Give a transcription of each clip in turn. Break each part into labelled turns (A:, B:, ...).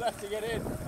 A: left to get in.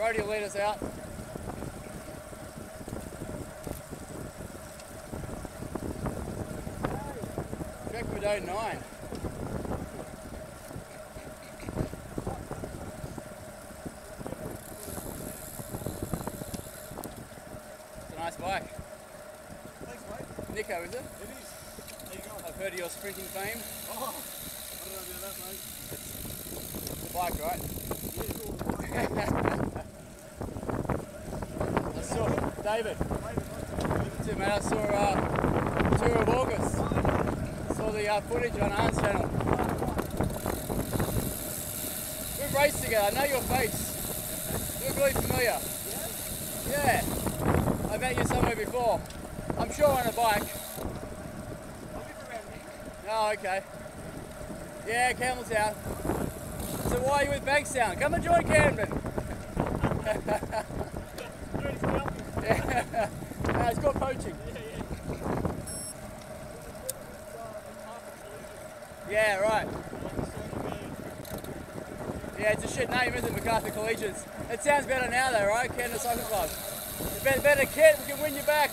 A: Brodie will lead us out. Jack Madone 9. It's a nice bike.
B: Thanks, mate.
A: Nico, is it?
B: It is. There you go.
A: I've heard of your sprinting fame.
B: Oh, I don't know about that, mate.
A: The bike, right? I saw David. Mate. I saw uh, tour of August. Saw the uh, footage on channel. We've raced together. I know your face. You look really familiar. Yeah. I met you somewhere before. I'm sure on a bike. Oh, okay. Yeah, Campbelltown. So why are you with Bankstown? Come and join Camden. yeah. it's got poaching. Yeah, right. Yeah, it's a shit name, isn't it, MacArthur Collegians? It sounds better now though, right? Camden Soccer Club. Better, better kit, we can win you back.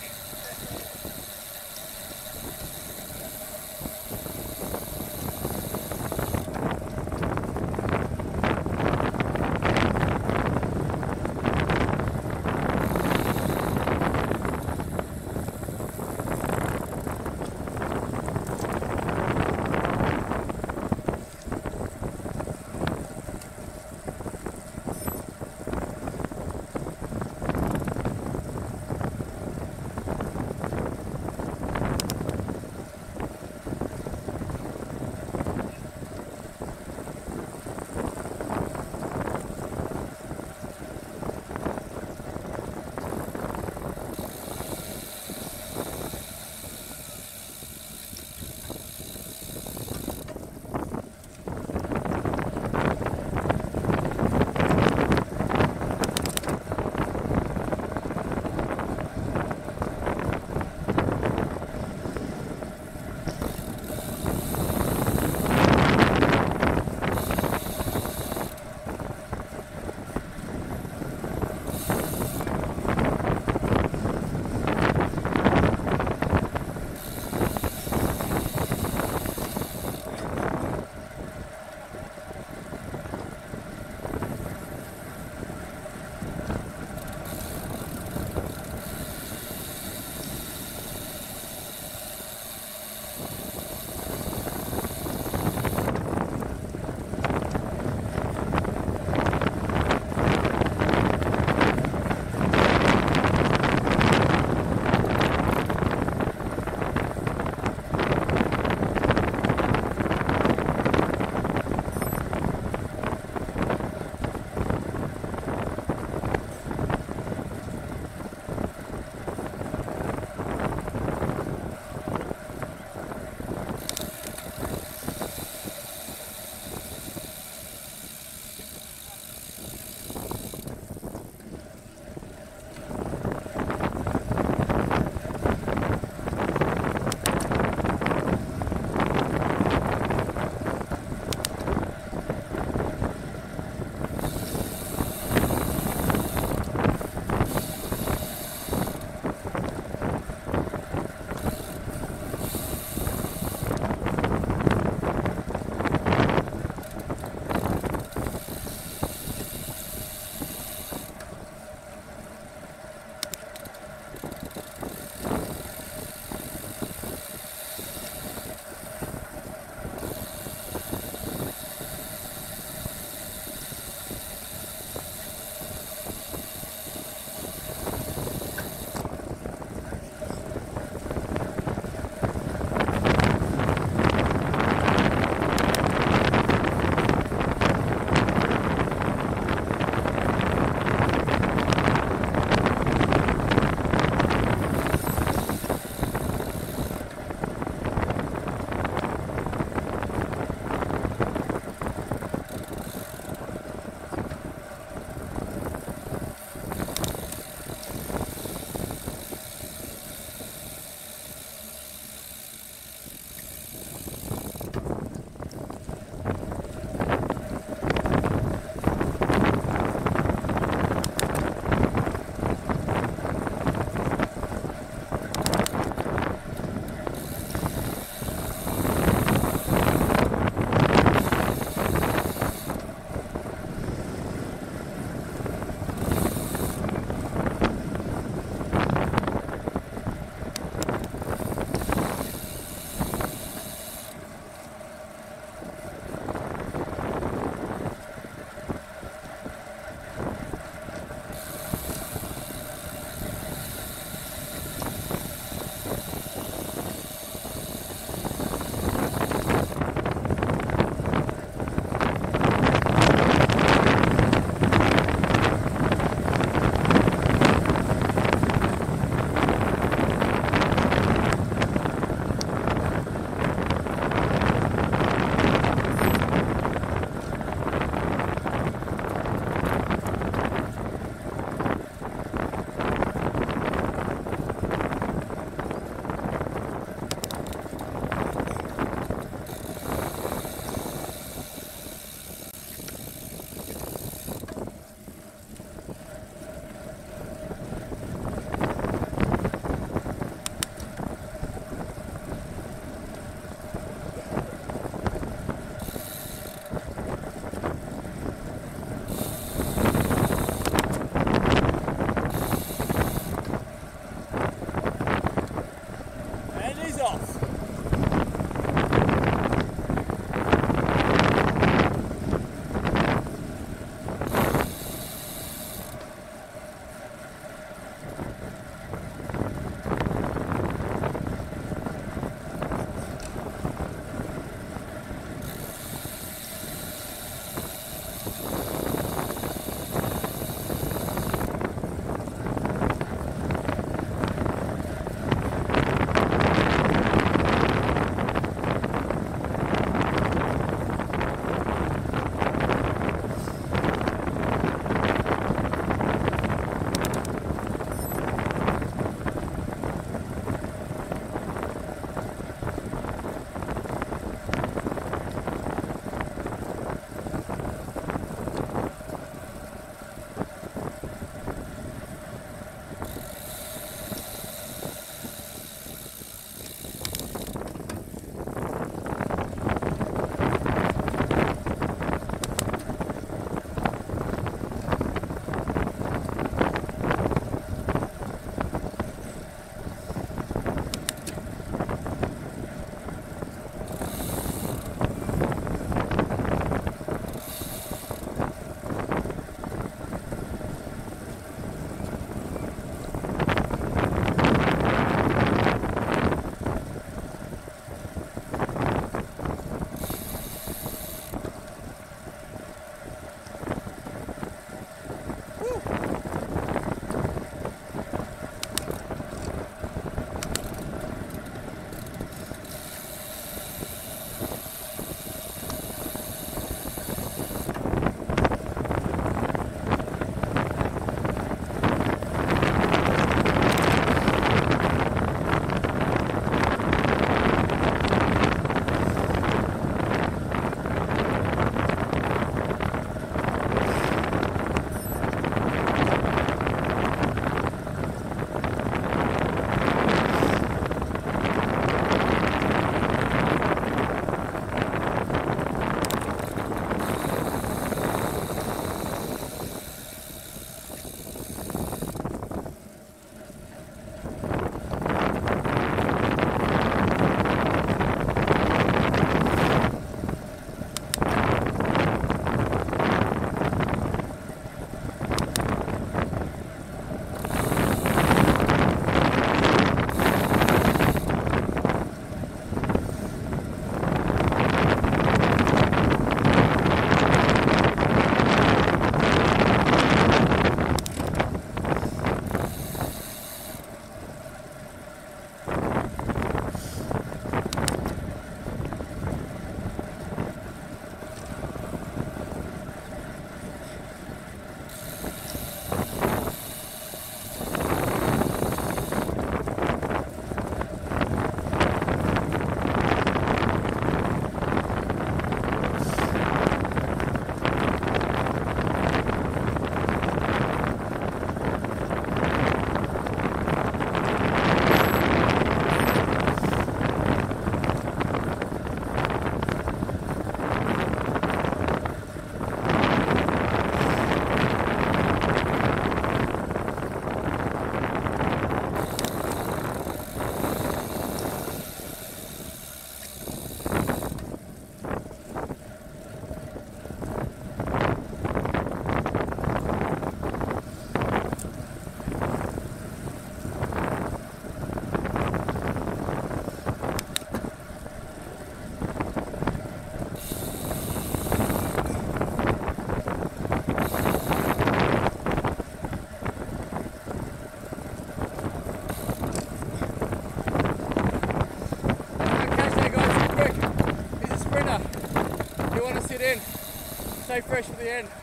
A: Fresh for the end.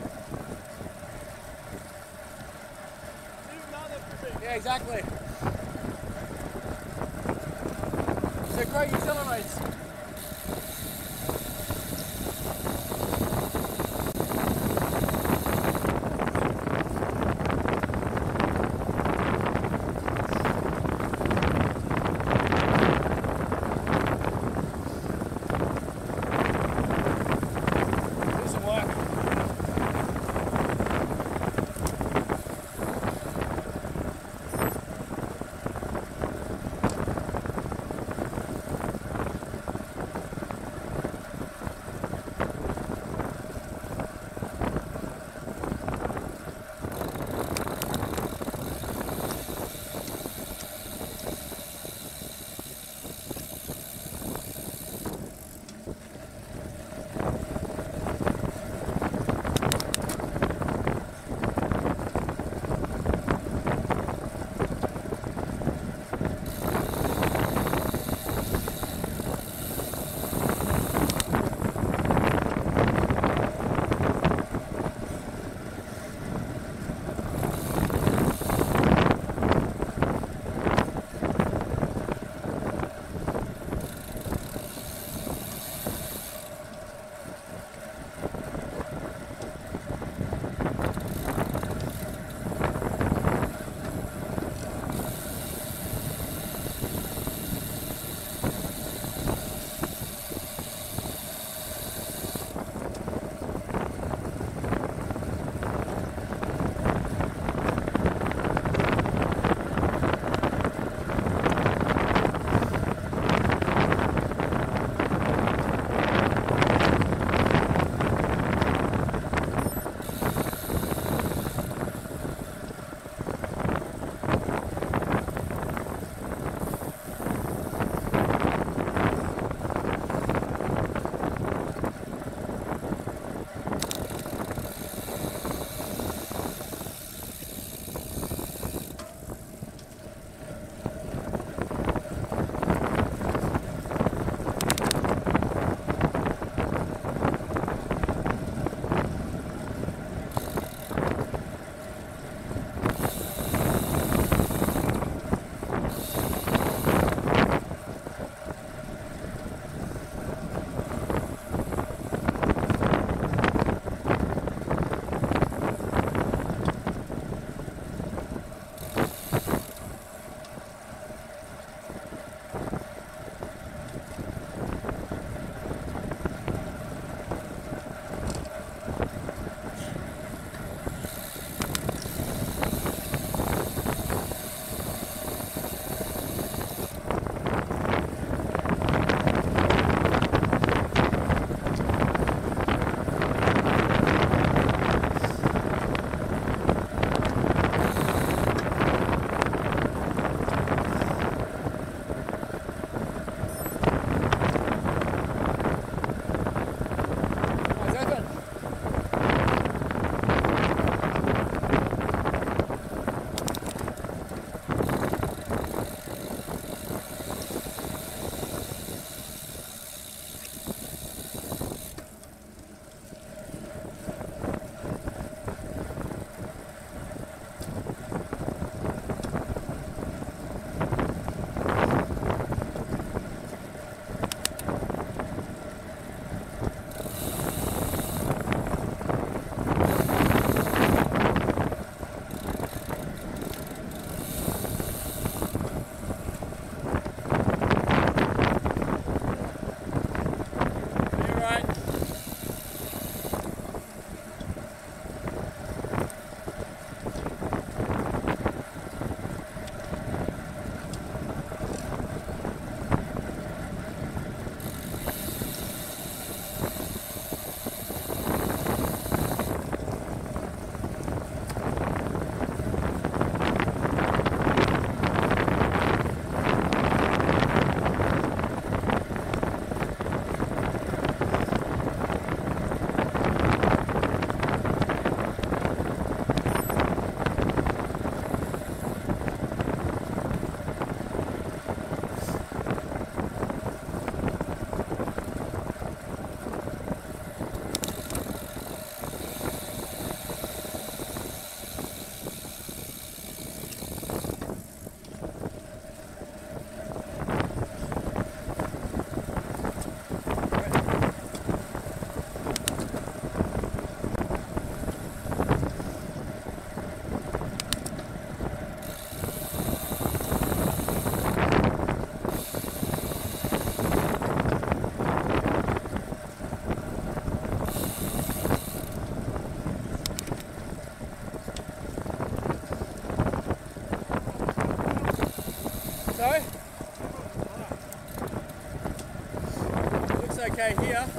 A: Okay here.